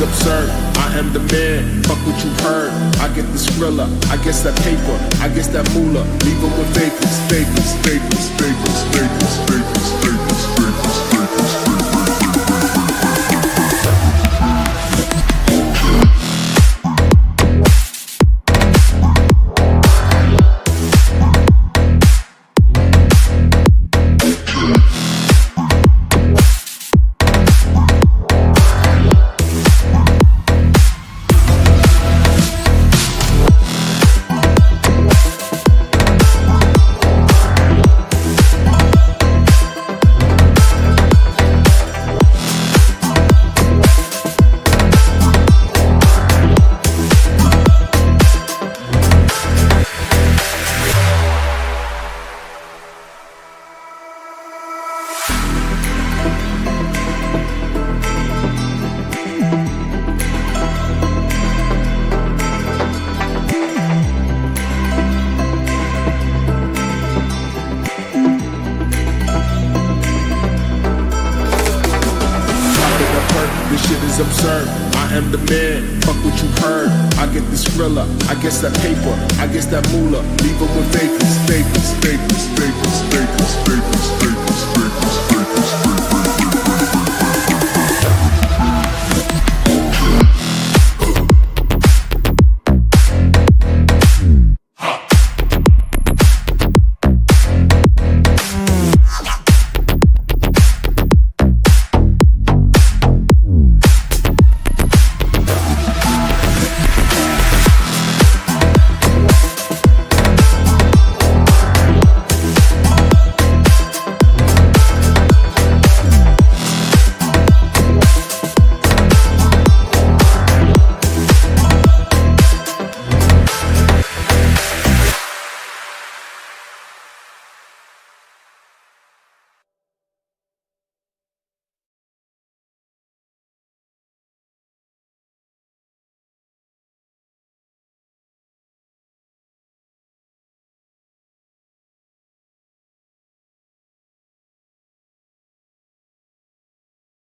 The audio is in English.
absurd. I am the man, fuck what you heard. I get the skrilla, I guess that paper, I guess that moolah. Leave Leave 'em with vapors, vapors, vapors, vapors, vapors, This shit is absurd. I am the man. Fuck what you heard. I get this thriller. I guess that paper. I guess that moolah. Leave it with papers, papers, papers, papers, papers. vapors.